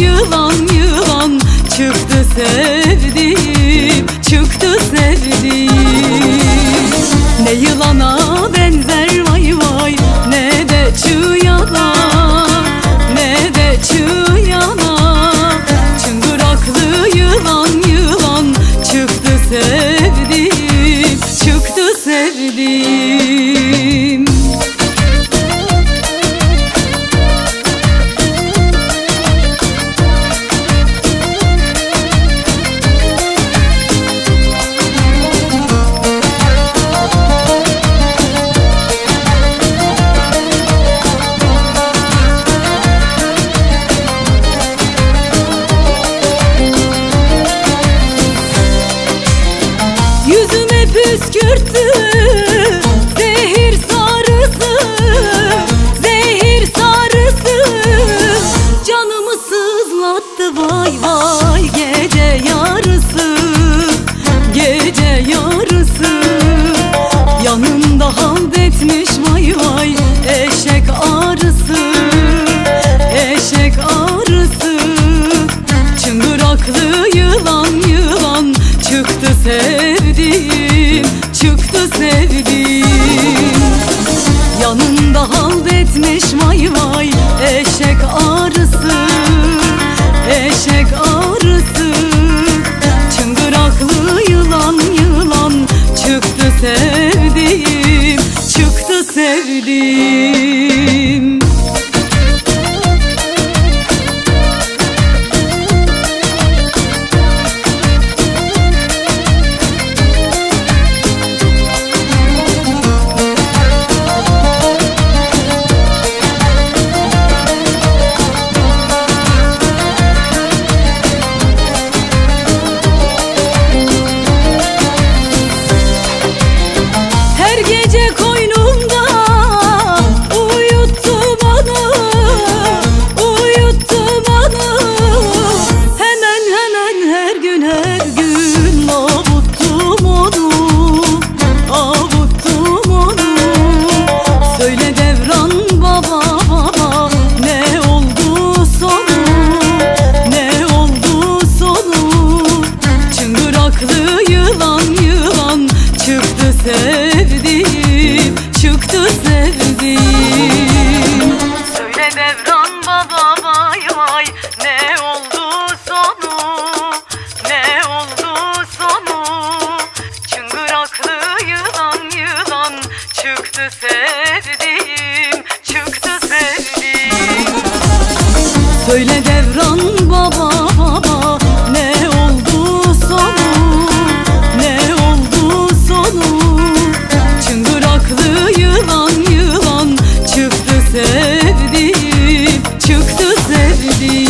yılan yılan Çıktı sevdiğim, çıktı sevdiğim. Ne yılana benzer vay vay Ne de çığ yalan, ne de çığ püskürttü sedih Söyle devran baba baba ne oldu sonu? Ne oldu sonu? Çıngıraklı yılan yılan çıktı sevdiğim çıktı sevdiğim.